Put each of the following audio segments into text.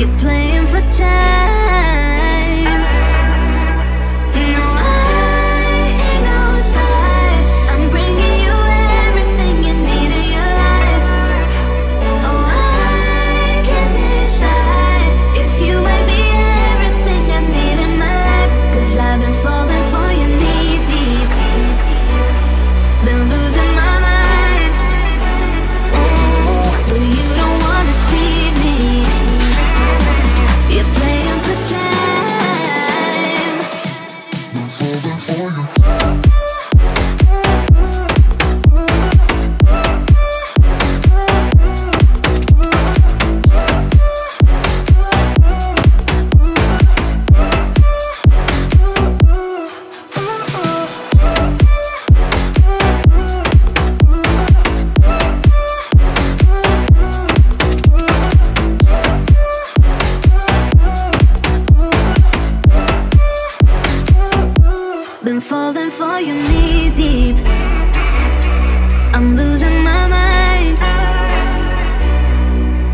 You're playing for time. knee deep. I'm losing my mind.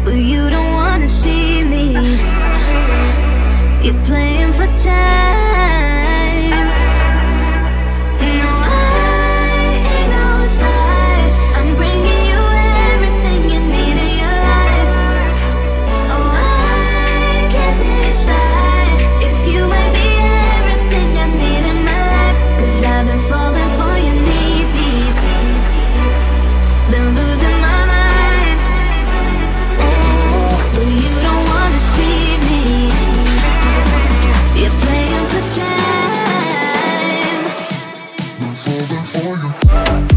But you don't wanna see me. You're playing for time. for you.